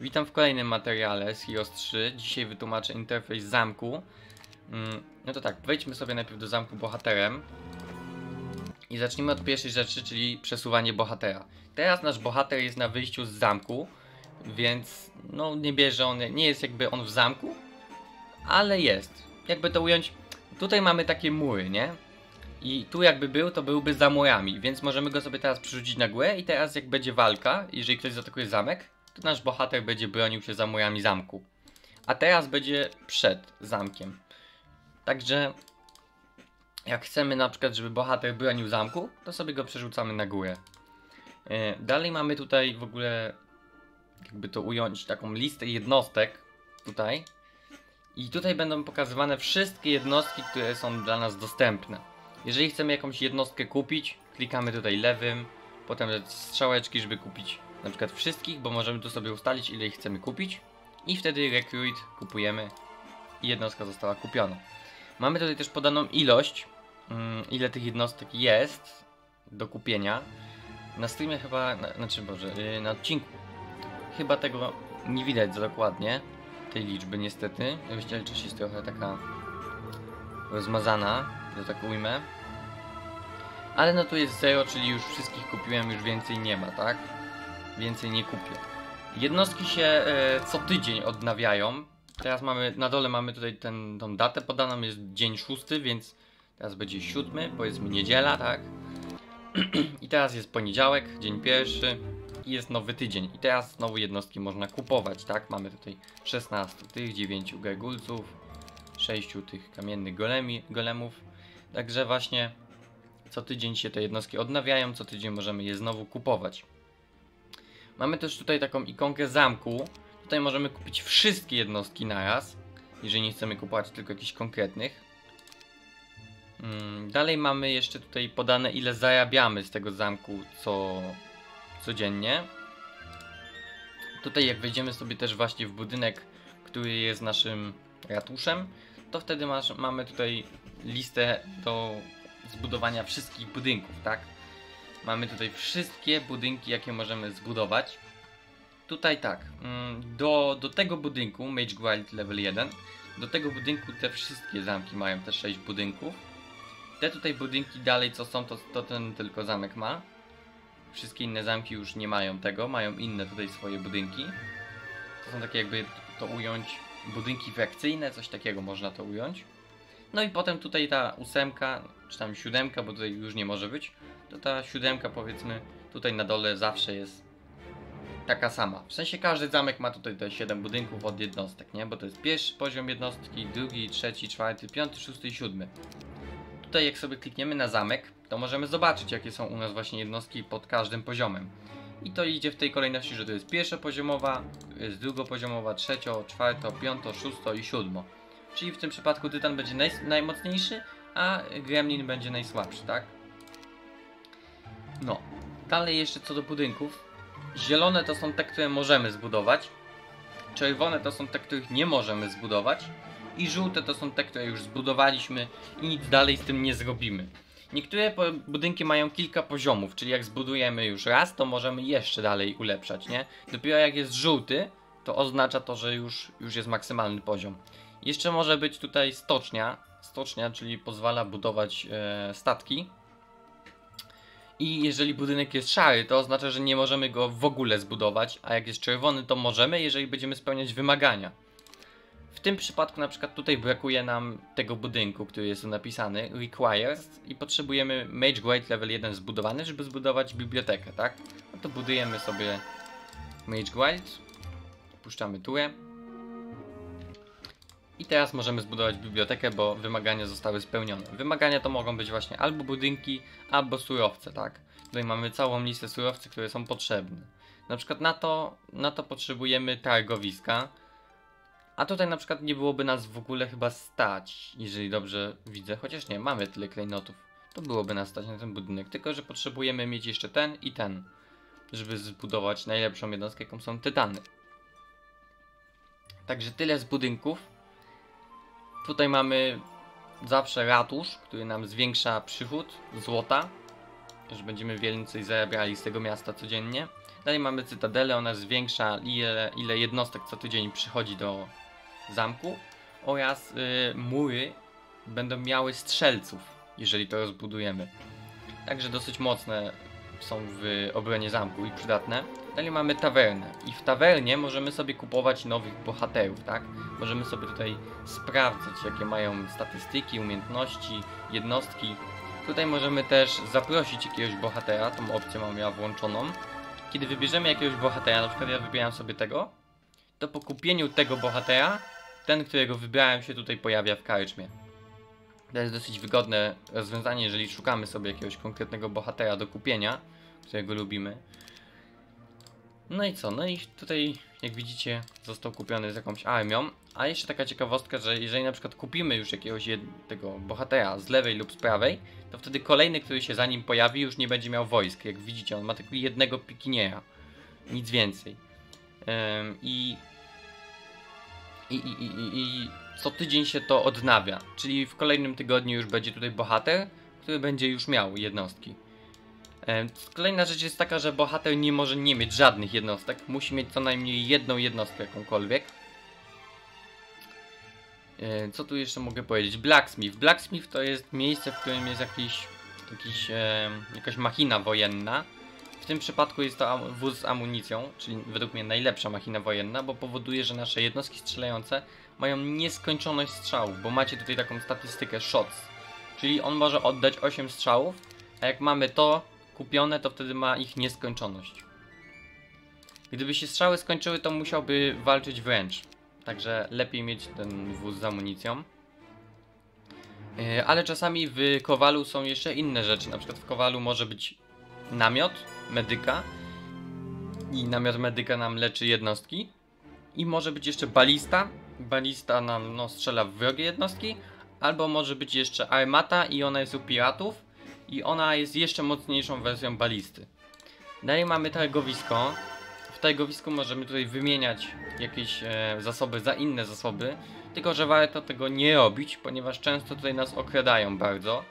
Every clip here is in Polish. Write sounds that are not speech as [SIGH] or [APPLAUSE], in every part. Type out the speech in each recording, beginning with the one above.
Witam w kolejnym materiale z Heroes 3. Dzisiaj wytłumaczę interfejs zamku. Mm, No to tak, wejdźmy sobie najpierw do zamku bohaterem. I zacznijmy od pierwszej rzeczy, czyli przesuwanie bohatera. Teraz nasz bohater jest na wyjściu z zamku, więc no nie bierze on, nie jest jakby on w zamku, ale jest. Jakby to ująć, tutaj mamy takie mury, nie? I tu jakby był, to byłby za murami, więc możemy go sobie teraz przerzucić na górę i teraz jak będzie walka, jeżeli ktoś zaatakuje zamek, to nasz bohater będzie bronił się za murami zamku. A teraz będzie przed zamkiem. Także jak chcemy na przykład, żeby bohater bronił zamku, to sobie go przerzucamy na górę. E, Dalej mamy tutaj w ogóle, jakby to ująć, taką listę jednostek tutaj. I tutaj będą pokazywane wszystkie jednostki, które są dla nas dostępne. Jeżeli chcemy jakąś jednostkę kupić, klikamy tutaj lewym, potem strzałeczki, żeby kupić na przykład wszystkich, bo możemy tu sobie ustalić ile ich chcemy kupić i wtedy recruit kupujemy i jednostka została kupiona. Mamy tutaj też podaną ilość, mm, ile tych jednostek jest do kupienia. Na streamie chyba, na, znaczy Boże, yy, na odcinku chyba tego nie widać za dokładnie, tej liczby niestety. Rozdzielczość jest trochę taka rozmazana, że tak ujmę. Ale no tu jest 0, czyli już wszystkich kupiłem, już więcej nie ma, tak? Więcej nie kupię. Jednostki się e, co tydzień odnawiają. Teraz mamy, na dole mamy tutaj ten, tą datę podaną, jest dzień szósty, więc teraz będzie siódmy, powiedzmy niedziela, tak? [CLEARS THROAT] I teraz jest poniedziałek, dzień pierwszy i jest nowy tydzień. I teraz znowu jednostki można kupować, tak? Mamy tutaj 16 tych, 9 gargulców, 6 tych kamiennych golemi, golemów. Także właśnie co tydzień się te jednostki odnawiają, co tydzień możemy je znowu kupować. Mamy też tutaj taką ikonkę zamku. Tutaj możemy kupić wszystkie jednostki naraz, jeżeli nie chcemy kupować tylko jakichś konkretnych. Mm, Dalej mamy jeszcze tutaj podane ile zarabiamy z tego zamku co codziennie. Tutaj jak wejdziemy sobie też właśnie w budynek, który jest naszym ratuszem, to wtedy masz, mamy tutaj listę do zbudowania wszystkich budynków, tak? Mamy tutaj wszystkie budynki, jakie możemy zbudować. Tutaj tak, mm, do, do tego budynku, Mage Guild level 1, do tego budynku te wszystkie zamki mają te 6 budynków. Te tutaj budynki dalej co są, to, to ten tylko zamek ma. Wszystkie inne zamki już nie mają tego, mają inne tutaj swoje budynki. To są takie jakby to ująć budynki frakcyjne, coś takiego można to ująć. No i potem tutaj ta ósemka, czy tam siódemka, bo tutaj już nie może być, to ta siódemka powiedzmy tutaj na dole zawsze jest taka sama. W sensie każdy zamek ma tutaj te 7 budynków od jednostek, nie? Bo to jest pierwszy poziom jednostki, drugi, trzeci, czwarty, piąty, szósty i siódmy. Tutaj jak sobie klikniemy na zamek, to możemy zobaczyć jakie są u nas właśnie jednostki pod każdym poziomem. I to idzie w tej kolejności, że to jest pierwsza poziomowa, jest drugopoziomowa, trzecio, czwarto, piąto, szósto i siódmo. Czyli w tym przypadku Tytan będzie naj, najmocniejszy, a Gremlin będzie najsłabszy, tak? No. Dalej jeszcze co do budynków. Zielone to są te, które możemy zbudować. Czerwone to są te, których nie możemy zbudować. I żółte to są te, które już zbudowaliśmy i nic dalej z tym nie zrobimy. Niektóre budynki mają kilka poziomów, czyli jak zbudujemy już raz, to możemy jeszcze dalej ulepszać, nie? Dopiero jak jest żółty, to oznacza to, że już, już jest maksymalny poziom. Jeszcze może być tutaj stocznia. Stocznia, czyli pozwala budować e, statki. I jeżeli budynek jest szary, to oznacza, że nie możemy go w ogóle zbudować, a jak jest czerwony, to możemy, jeżeli będziemy spełniać wymagania. W tym przypadku na przykład tutaj brakuje nam tego budynku, który jest tu napisany, requires i potrzebujemy Mage Guild level 1 zbudowany, żeby zbudować bibliotekę, tak? No to budujemy sobie Mage Guild, puszczamy turę. I teraz możemy zbudować bibliotekę, bo wymagania zostały spełnione. Wymagania to mogą być właśnie albo budynki, albo surowce, tak? Tutaj mamy całą listę surowców, które są potrzebne. Na przykład na to, na to potrzebujemy targowiska. A tutaj na przykład nie byłoby nas w ogóle chyba stać, jeżeli dobrze widzę. Chociaż nie, mamy tyle klejnotów. To byłoby nas stać na ten budynek. Tylko, że potrzebujemy mieć jeszcze ten i ten. Żeby zbudować najlepszą jednostkę, jaką są tytany. Także tyle z budynków. Tutaj mamy zawsze ratusz, który nam zwiększa przychód złota, że będziemy więcej zarabiali z tego miasta codziennie. Dalej mamy cytadelę, ona zwiększa ile, ile jednostek co tydzień przychodzi do zamku oraz y, mury będą miały strzelców, jeżeli to rozbudujemy. Także dosyć mocne są w obronie zamku i przydatne. Dalej mamy tawernę i w tawernie możemy sobie kupować nowych bohaterów, tak? Możemy sobie tutaj sprawdzać jakie mają statystyki, umiejętności, jednostki. Tutaj możemy też zaprosić jakiegoś bohatera, tą opcję mam ja włączoną. Kiedy wybierzemy jakiegoś bohatera, na przykład ja wybieram sobie tego, to po kupieniu tego bohatera, ten, którego wybrałem się tutaj pojawia w karczmie. To jest dosyć wygodne rozwiązanie, jeżeli szukamy sobie jakiegoś konkretnego bohatera do kupienia, którego lubimy. No i co? No i tutaj, jak widzicie, został kupiony z jakąś armią. A jeszcze taka ciekawostka, że jeżeli na przykład kupimy już jakiegoś tego bohatera z lewej lub z prawej, to wtedy kolejny, który się za nim pojawi, już nie będzie miał wojsk. Jak widzicie, on ma tylko jednego pikiniera. Nic więcej. Ym, I i, i, i, i co tydzień się to odnawia. Czyli w kolejnym tygodniu już będzie tutaj bohater, który będzie już miał jednostki. E, Kolejna rzecz jest taka, że bohater nie może nie mieć żadnych jednostek. Musi mieć co najmniej jedną jednostkę jakąkolwiek. E, Co tu jeszcze mogę powiedzieć? Blacksmith. Blacksmith to jest miejsce, w którym jest jakiś, jakiś, e, jakaś machina wojenna. W tym przypadku jest to wóz z amunicją, czyli według mnie najlepsza machina wojenna, bo powoduje, że nasze jednostki strzelające mają nieskończoność strzałów, bo macie tutaj taką statystykę shots. Czyli on może oddać 8 strzałów, a jak mamy to kupione, to wtedy ma ich nieskończoność. Gdyby się strzały skończyły, to musiałby walczyć wręcz. Także lepiej mieć ten wóz z amunicją. Yy, Ale czasami w Kowalu są jeszcze inne rzeczy. Na przykład w Kowalu może być namiot medyka. I namiot medyka nam leczy jednostki. I może być jeszcze balista. Balista nam no, strzela w wrogie jednostki. Albo może być jeszcze armata i ona jest u piratów. I ona jest jeszcze mocniejszą wersją balisty. Dalej mamy targowisko. W targowisku możemy tutaj wymieniać jakieś e, zasoby za inne zasoby. Tylko, że warto tego nie robić, ponieważ często tutaj nas okradają bardzo.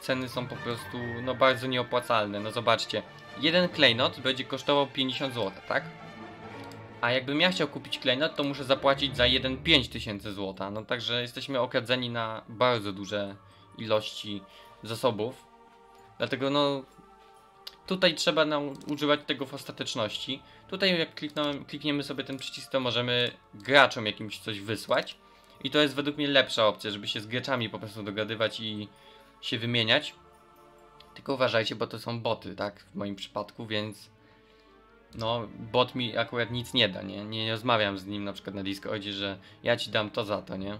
Ceny są po prostu no bardzo nieopłacalne. No zobaczcie, jeden klejnot będzie kosztował 50 zł, tak? A jakbym ja chciał kupić klejnot, to muszę zapłacić za jeden 5000 zł. No także jesteśmy okradzeni na bardzo duże ilości zasobów. Dlatego no tutaj trzeba nam używać tego w ostateczności. Tutaj jak klikniemy sobie ten przycisk, to możemy graczom jakimś coś wysłać. I to jest według mnie lepsza opcja, żeby się z graczami po prostu dogadywać i się wymieniać. Tylko uważajcie, bo to są boty, tak? W moim przypadku, więc no, bot mi akurat nic nie da, nie? Nie rozmawiam z nim na przykład na Discordzie, że ja ci dam to za to, nie?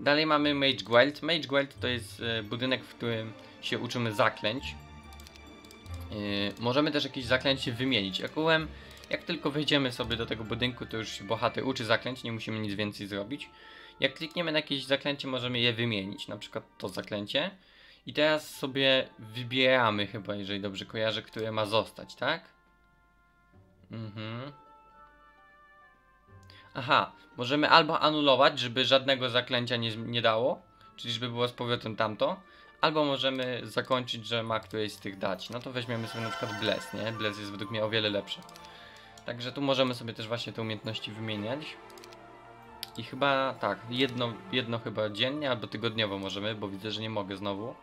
Dalej mamy Mage Guild. Mage Guild to jest e, budynek, w którym się uczymy zaklęć. Yy, możemy też jakieś zaklęcie wymienić. Akułem, jak tylko wejdziemy sobie do tego budynku, to już bohater uczy zaklęć, nie musimy nic więcej zrobić. Jak klikniemy na jakieś zaklęcie, możemy je wymienić, na przykład to zaklęcie. I teraz sobie wybieramy chyba, jeżeli dobrze kojarzę, które ma zostać, tak? Mhm. Aha, możemy albo anulować, żeby żadnego zaklęcia nie, nie dało, czyli żeby było z powrotem tamto, albo możemy zakończyć, że ma któreś z tych dać. No to weźmiemy sobie na przykład Bless, nie? Bless jest według mnie o wiele lepszy. Także tu możemy sobie też właśnie te umiejętności wymieniać. I chyba tak, jedno, jedno chyba dziennie albo tygodniowo możemy, bo widzę, że nie mogę znowu.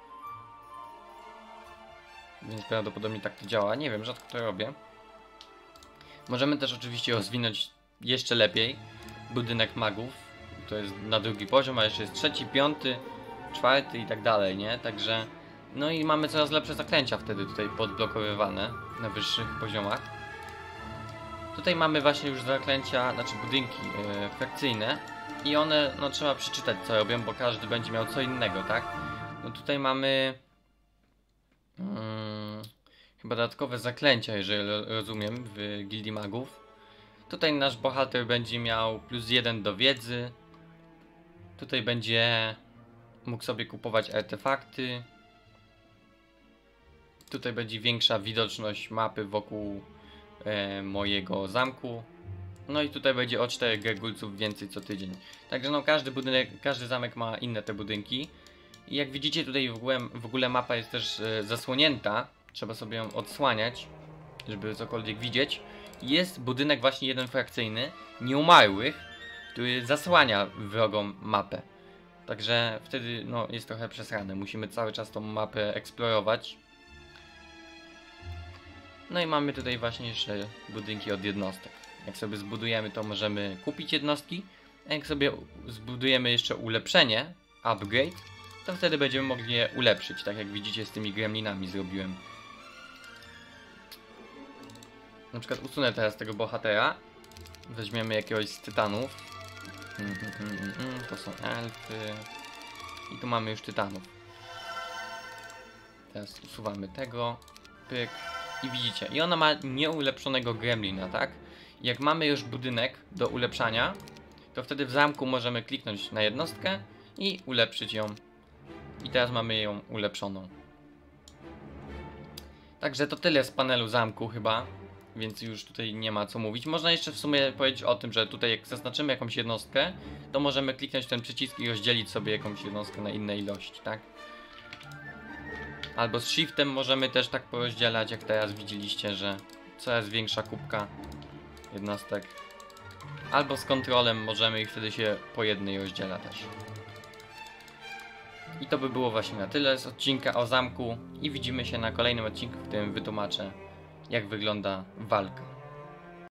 Więc prawdopodobnie tak to działa. Nie wiem, rzadko to robię. Możemy też oczywiście rozwinąć jeszcze lepiej budynek magów. To jest na drugi poziom, a jeszcze jest trzeci, piąty, czwarty i tak dalej, nie? Także no i mamy coraz lepsze zaklęcia wtedy tutaj podblokowywane na wyższych poziomach. Tutaj mamy właśnie już zaklęcia, znaczy budynki yy, frakcyjne i one, no trzeba przeczytać co robią, bo każdy będzie miał co innego, tak? No tutaj mamy mm, chyba dodatkowe zaklęcia, jeżeli ro- rozumiem, w Gildii Magów. Tutaj nasz bohater będzie miał plus jeden do wiedzy. Tutaj będzie mógł sobie kupować artefakty. Tutaj będzie większa widoczność mapy wokół e, mojego zamku. No i tutaj będzie o 4 gegulców więcej co tydzień. Także no każdy budynek, każdy zamek ma inne te budynki. I jak widzicie tutaj w ogóle, w ogóle mapa jest też e, zasłonięta. Trzeba sobie ją odsłaniać, żeby cokolwiek widzieć. Jest budynek właśnie jeden frakcyjny, nieumarłych, który zasłania wrogą mapę. Także wtedy no, jest trochę przesrane. Musimy cały czas tą mapę eksplorować. No i mamy tutaj właśnie jeszcze budynki od jednostek. Jak sobie zbudujemy, to możemy kupić jednostki. A jak sobie zbudujemy jeszcze ulepszenie, upgrade, to wtedy będziemy mogli je ulepszyć. Tak jak widzicie z tymi gremlinami zrobiłem. Na przykład usunę teraz tego bohatera. Weźmiemy jakiegoś z tytanów. Mm, mm, mm, to są elfy. I tu mamy już tytanów. Teraz usuwamy tego. Pyk. I widzicie. I ona ma nieulepszonego gremlina, tak? Jak mamy już budynek do ulepszania, to wtedy w zamku możemy kliknąć na jednostkę i ulepszyć ją. I teraz mamy ją ulepszoną. Także to tyle z panelu zamku chyba, więc już tutaj nie ma co mówić. Można jeszcze w sumie powiedzieć o tym, że tutaj jak zaznaczymy jakąś jednostkę, to możemy kliknąć ten przycisk i rozdzielić sobie jakąś jednostkę na inne ilości, tak? Albo z shiftem możemy też tak porozdzielać, jak teraz widzieliście, że coraz większa kubka jednostek. Albo z kontrolem możemy ich wtedy się po jednej rozdziela też. I to by było właśnie na tyle z odcinka o zamku i widzimy się na kolejnym odcinku, w którym wytłumaczę jak wygląda walka.